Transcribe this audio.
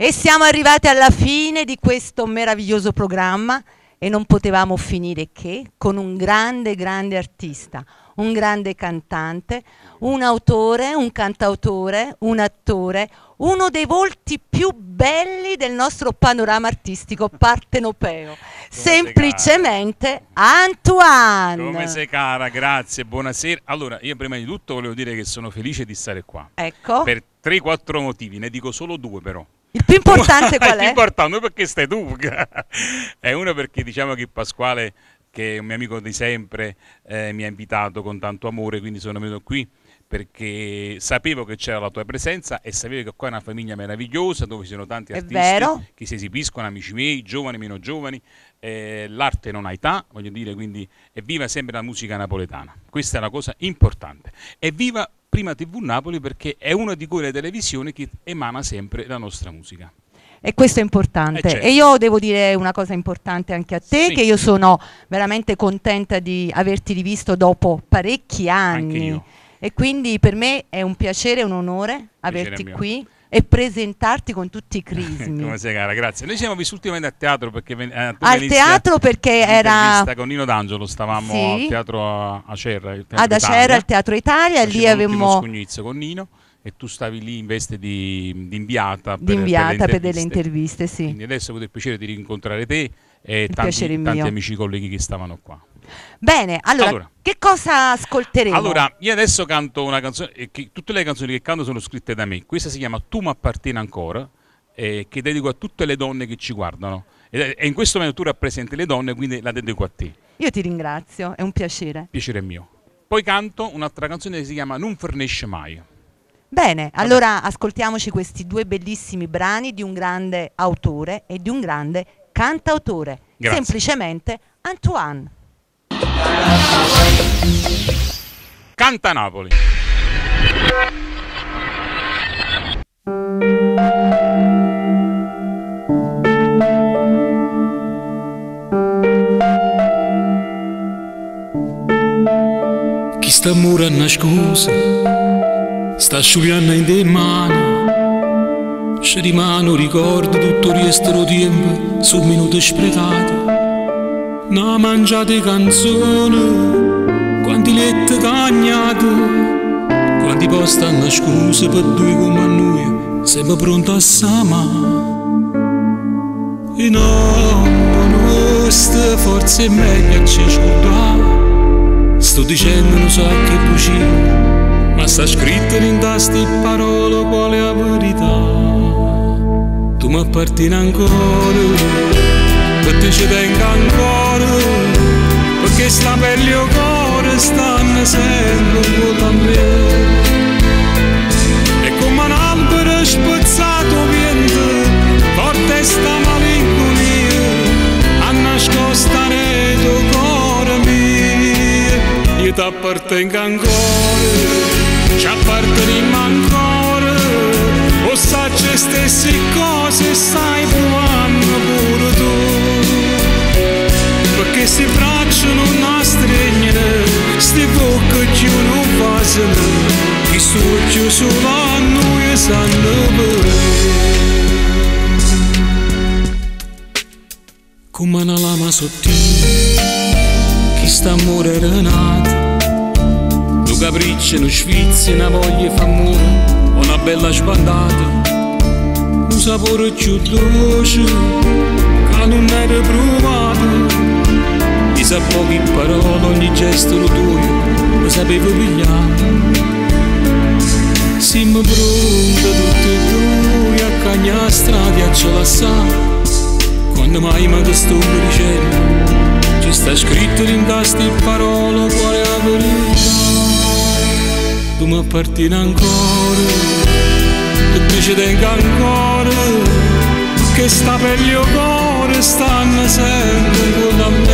E siamo arrivati alla fine di questo meraviglioso programma e non potevamo finire che con un grande, grande artista, un grande cantante, un autore, un cantautore, un attore, uno dei volti più belli del nostro panorama artistico partenopeo. Semplicemente Antoine. Come sei cara, grazie, buonasera. Allora, io prima di tutto volevo dire che sono felice di stare qua. Ecco. Per 3-4 motivi, ne dico solo due però. Il più importante qual è? Il più importante perché stai tu. è uno perché diciamo che Pasquale, che è un mio amico di sempre, eh, mi ha invitato con tanto amore, quindi sono venuto qui perché sapevo che c'era la tua presenza e sapevo che qua è una famiglia meravigliosa dove ci sono tanti artisti che si esibiscono, amici miei, giovani, meno giovani. Eh, l'arte non ha età, voglio dire, quindi è viva sempre la musica napoletana. Questa è una cosa importante. È viva Prima TV Napoli perché è una di quelle televisioni che emana sempre la nostra musica. E questo è importante. Eh certo. E io devo dire una cosa importante anche a te, sì. che io sono veramente contenta di averti rivisto dopo parecchi anni. E quindi per me è un piacere e un onore averti qui e presentarti con tutti i crismi. Come sei cara, grazie. Noi siamo vissuti ultimamente a teatro perché eh, al teatro perché era con Nino D'Angelo, stavamo sì. al teatro a Acerra, ad Acerra, al Teatro Italia, lì avevamo scugnizzo con Nino e tu stavi lì in veste di, di inviata, per, di inviata per, delle interviste, sì. Quindi adesso ho avuto il piacere di rincontrare te e tanti, tanti amici colleghi che stavano qua. Bene, allora, allora, che cosa ascolteremo? Allora, io adesso canto una canzone, eh, che, tutte le canzoni che canto sono scritte da me. Questa si chiama Tu mi appartiene ancora, eh, che dedico a tutte le donne che ci guardano. E, e in questo momento tu rappresenti le donne, quindi la dedico a te. Io ti ringrazio, è un piacere. Piacere mio. Poi canto un'altra canzone che si chiama Non fornisce mai. Bene, Vabbè. allora ascoltiamoci questi due bellissimi brani di un grande autore e di un grande cantautore, Grazie. semplicemente Antoine. Canta Napoli. Chi sta murando nascosto, sta asciugando in te mani, ci rimane ricordo tutto il resto tempo su minuti sprecati una mangiate canzoni, quanti letti cagnate, quanti posti hanno scuse per due come noi, siamo pronti a sama. E no, nostra forza è meglio ci scordare, sto dicendo non so che bugia, ma sta scritto in queste parole quale la verità. Tu mi appartieni ancora mio io ti appartengo ancora ci apparteniamo ancora o sai stesse cose stai provando pure tu perché si braccia non astregnano, sti bocche più non passano, chi stuccio solo a noi sanno per Come una lama sottile, chi sta a morire nato, due capricci, uno sfizio, una voglia fa amore, una bella sbandata, un sapore più dolce, che non era provato sa poche parole, ogni gesto tuo lo sapevo pigliare. Siamo pronti tutti e due a cagnare strada a ce la sa. Quando mai mi sto dicendo, ci sta scritto in queste parole quale è la appartieni ancora, e tu ci tengo ancora, che sta per gli cuore stanno sempre con me